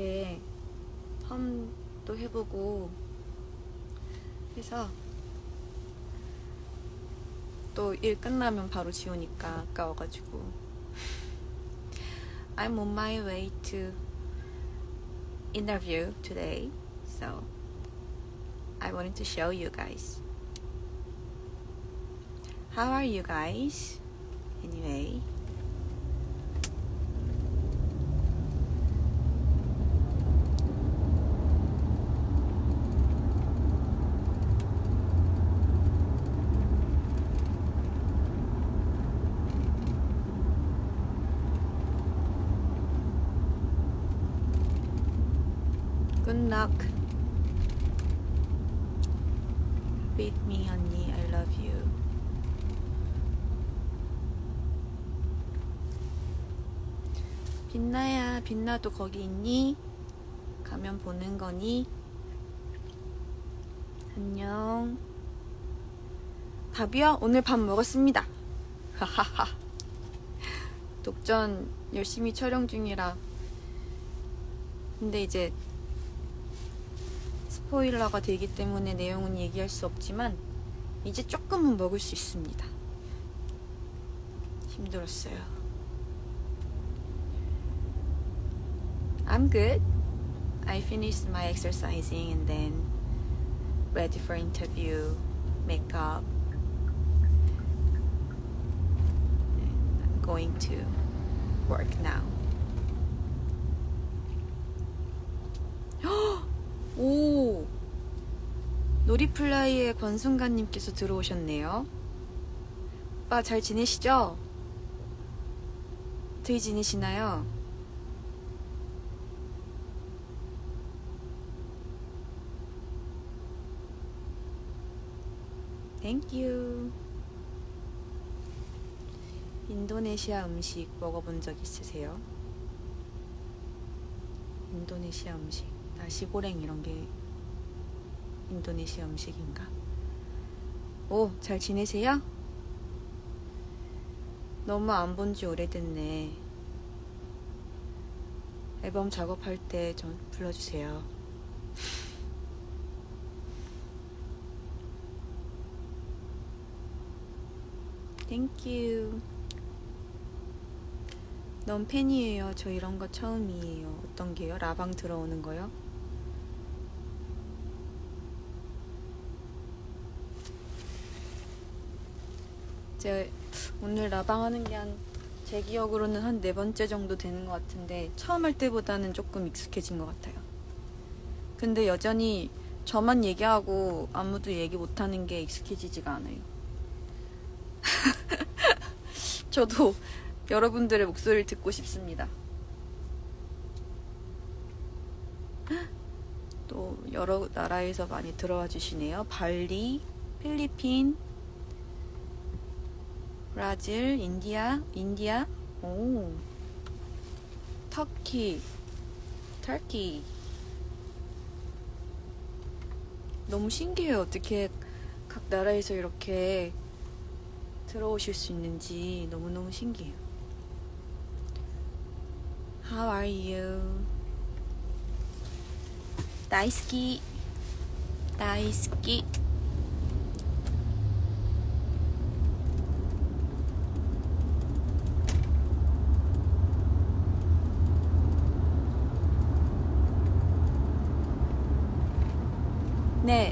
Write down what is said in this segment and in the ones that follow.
이렇게 펌도 해보고 해서 또 일 끝나면 바로 지우니까 아까워가지고 I'm on my way to interview today so I wanted to show you guys How are you guys? Anyway luck. Beat me, honey. I love you. 빛나야, 빛나도 거기 있니? 가면 보는 거니? 안녕. 밥이요? 오늘 밥 먹었습니다. 하하하. 독전 열심히 촬영 중이라. 근데 이제 스포일러가 되기 때문에 내용은 얘기할 수 없지만 이제 조금은 먹을 수 있습니다. 힘들었어요. I'm good. I finished my exercising and then ready for interview, makeup. I'm going to work now. 오! 놀이플라이의 권순가님께서 들어오셨네요. 오빠 잘 지내시죠? 어떻게 지내시나요? Thank you. 인도네시아 음식 먹어본 적 있으세요? 인도네시아 음식. 나시고랭 이런 게 인도네시아 음식인가? 오, 잘 지내세요? 너무 안 본 지 오래됐네. 앨범 작업할 때 좀 불러주세요. Thank you. 넌 팬이에요. 저 이런 거 처음이에요. 어떤 게요? 라방 들어오는 거요? 제가 오늘 라방 하는 게 한 제 기억으로는 한 네 번째 정도 되는 것 같은데 처음 할 때보다는 조금 익숙해진 것 같아요. 근데 여전히 저만 얘기하고 아무도 얘기 못하는 게 익숙해지지가 않아요. 저도 여러분들의 목소리를 듣고 싶습니다. 또 여러 나라에서 많이 들어와 주시네요. 발리, 필리핀, 브라질, 인디아, 인디아, 오, 터키, 터키. 너무 신기해요. 어떻게 각 나라에서 이렇게 들어오실 수 있는지 너무너무 신기해요. How are you? 다이스키, 다이스키.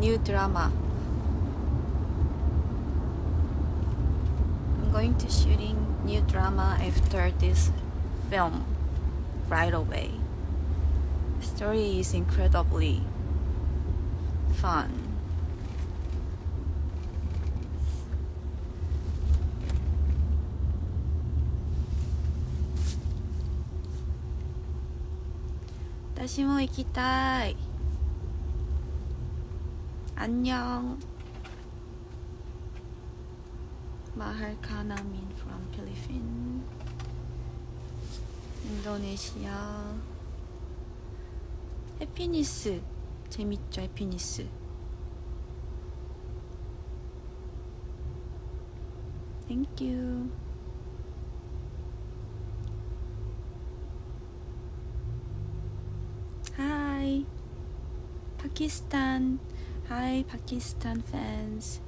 new drama. I'm going to shooting new drama after this film right away. The story is incredibly fun. 私も行きたい。 안녕. Ka namin from Philippines. 인도네시아. 해피니스. 재밌죠, 해피니스. 땡큐. Hi, Pakistan. Hi, Pakistan fans.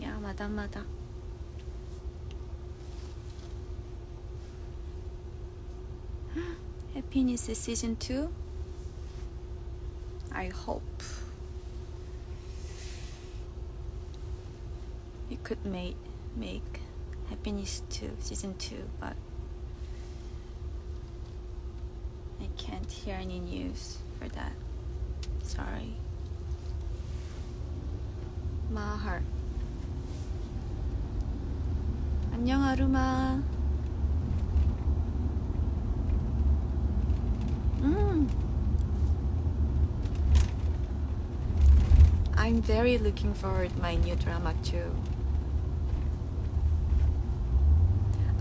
Yeah, madam, madam. Happiness is season two. I hope you could make make happiness to season two, but can't hear any news for that. Sorry. My heart. 안녕 아루마. 음. I'm very looking forward my new drama too.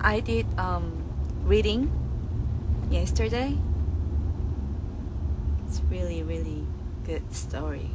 I did um reading yesterday. it's really really good story.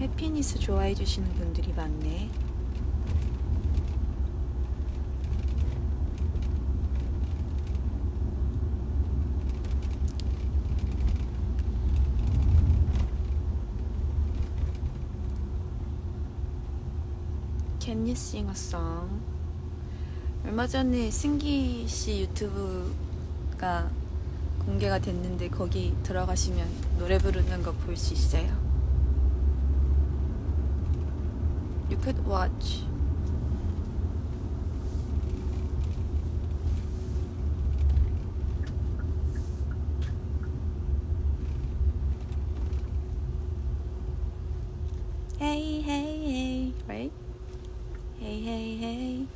해피니스 좋아해 주시는 분들이 많네. Song? 얼마 전에 승기 씨 유튜브가 공개가 됐는데 거기 들어가시면 노래 부르는 거 볼 수 있어요. You could watch. Hey, hey, hey, right? Hey, hey, hey.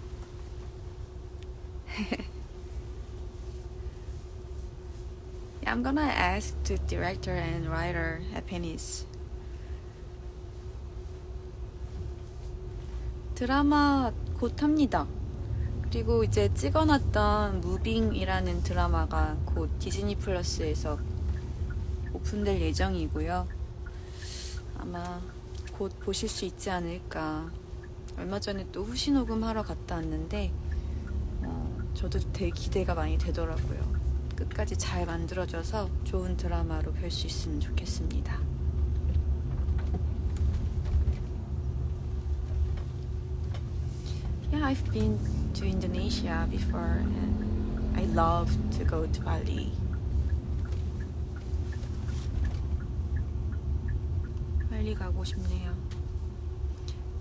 I'm gonna ask the director and writer Happiness. 드라마 곧 합니다. 그리고 이제 찍어놨던 무빙이라는 드라마가 곧 디즈니 플러스에서 오픈될 예정이고요. 아마 곧 보실 수 있지 않을까. 얼마 전에 또 후시 녹음하러 갔다 왔는데 어, 저도 되게 기대가 많이 되더라고요. 끝까지 잘 만들어져서 좋은 드라마로 뵐 수 있으면 좋겠습니다. I've been to Indonesia before and I love to go to Bali. 빨리 가고 싶네요.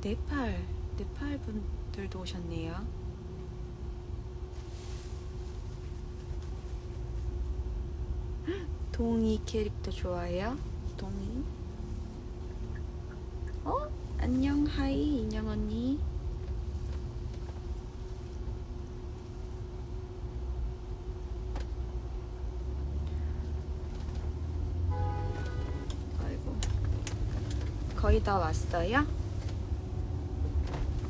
네팔, 네팔 분들도 오셨네요. 동이 캐릭터 좋아해요? 동이? 어? 안녕, 하이, 인형 언니. 거의 다 왔어요?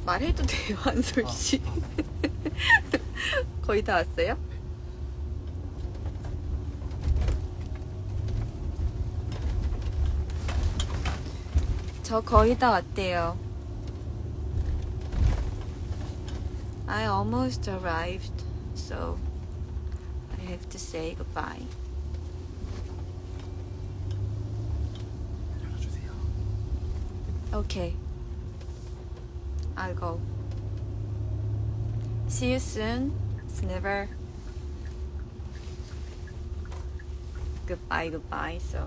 말해도 돼요, 한솔 씨. 거의 다 왔어요? 저 거의 다 왔대요. I almost arrived, so I have to say goodbye. Okay. I'll go. See you soon. It's never goodbye, goodbye. So,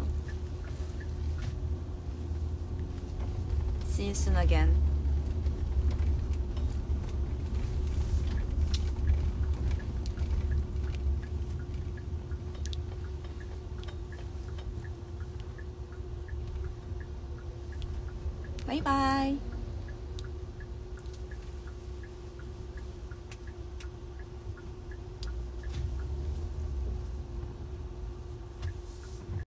see you soon again. 拜拜。